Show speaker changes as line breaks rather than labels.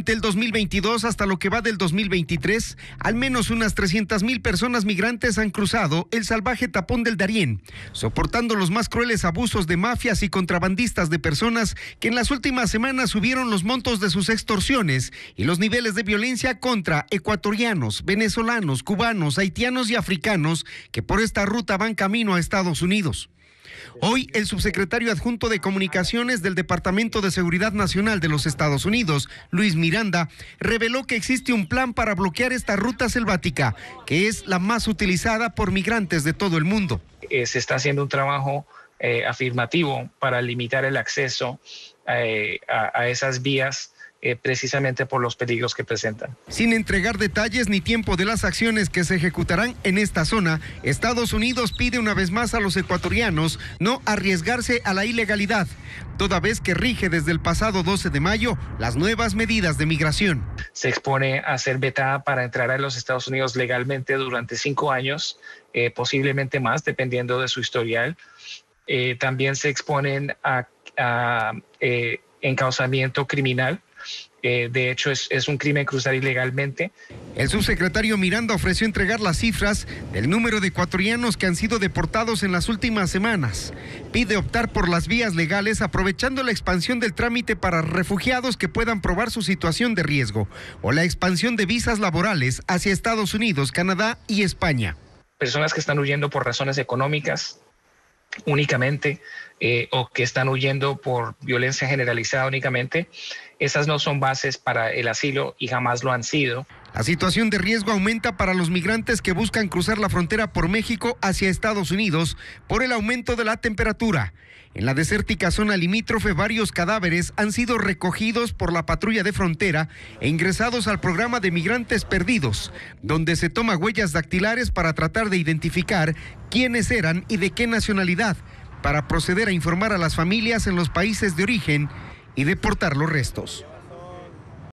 Durante el 2022 hasta lo que va del 2023, al menos unas 300 mil personas migrantes han cruzado el salvaje tapón del Darién, soportando los más crueles abusos de mafias y contrabandistas de personas que en las últimas semanas subieron los montos de sus extorsiones y los niveles de violencia contra ecuatorianos, venezolanos, cubanos, haitianos y africanos que por esta ruta van camino a Estados Unidos. Hoy, el subsecretario adjunto de Comunicaciones del Departamento de Seguridad Nacional de los Estados Unidos, Luis Miranda, reveló que existe un plan para bloquear esta ruta selvática, que es la más utilizada por migrantes de todo el mundo.
Eh, se está haciendo un trabajo eh, afirmativo para limitar el acceso eh, a esas vías eh, precisamente por los peligros que presentan.
Sin entregar detalles ni tiempo de las acciones que se ejecutarán en esta zona, Estados Unidos pide una vez más a los ecuatorianos no arriesgarse a la ilegalidad, toda vez que rige desde el pasado 12 de mayo las nuevas medidas de migración.
Se expone a ser vetada para entrar a los Estados Unidos legalmente durante cinco años, eh, posiblemente más, dependiendo de su historial. Eh, también se exponen a, a encauzamiento criminal eh, de hecho, es, es, un crimen cruzar ilegalmente.
El subsecretario Miranda ofreció entregar las cifras del número de ecuatorianos que han sido deportados en las últimas semanas. Pide optar por las vías legales aprovechando la expansión del trámite para refugiados que puedan probar su situación de riesgo o la expansión de visas laborales hacia Estados Unidos, Canadá y España.
Personas que están huyendo por razones económicas, únicamente eh, o que están huyendo por violencia generalizada únicamente, esas no son bases para el asilo y jamás lo han sido.
La situación de riesgo aumenta para los migrantes que buscan cruzar la frontera por México hacia Estados Unidos por el aumento de la temperatura. En la desértica zona limítrofe varios cadáveres han sido recogidos por la patrulla de frontera e ingresados al programa de migrantes perdidos, donde se toma huellas dactilares para tratar de identificar quiénes eran y de qué nacionalidad, para proceder a informar a las familias en los países de origen y deportar los restos.